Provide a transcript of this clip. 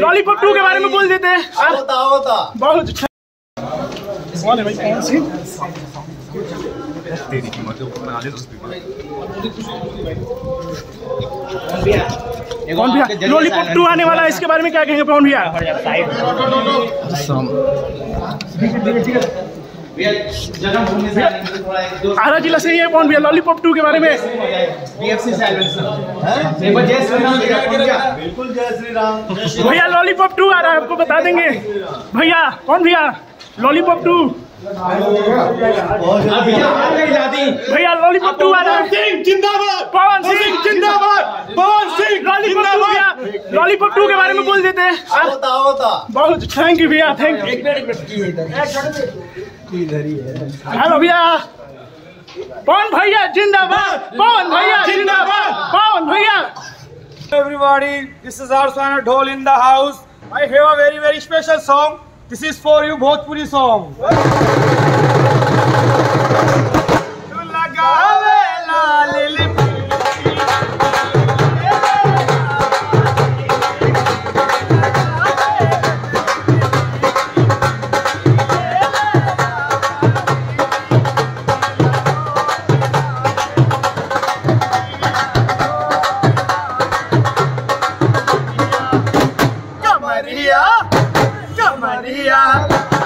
Lollipop two के बारे में बोल देते हैं। होता होता। बहुत अच्छा। कौन है भाई? कौन सी? कौन भैया? लॉलीपॉप टू आने वाला है इसके बारे में क्या कहेंगे? कौन भैया? दो आरा जिला से ही है पवन भैया लॉलीपॉप टू के बारे में। बीएफसी से आए सर। एक बार जय श्री राम लिखा कौन क्या। बिल्कुल जय श्री राम। भैया लॉलीपॉप टू आ रहा है आपको बता देंगे। भैया कौन भैया? लॉलीपॉप टू भैया आ गई दादी। भैया लॉलीपॉप टू आ रहा है। जिंदाबाद पवन सिंह जिंदाबाद पवन सिंह लॉलीपॉप टू भैया लॉलीपॉप टू के बारे में बोल देते हैं आप होता होता बहुत थैंक यू भैया थैंक यू हेलो भैया पवन भैया जिंदाबाद पवन भैया जिंदाबाद पवन भैया everybody this is Arsana Dhol in the house I have a very very special song this is for you Bhojpuri song Maria, Maria.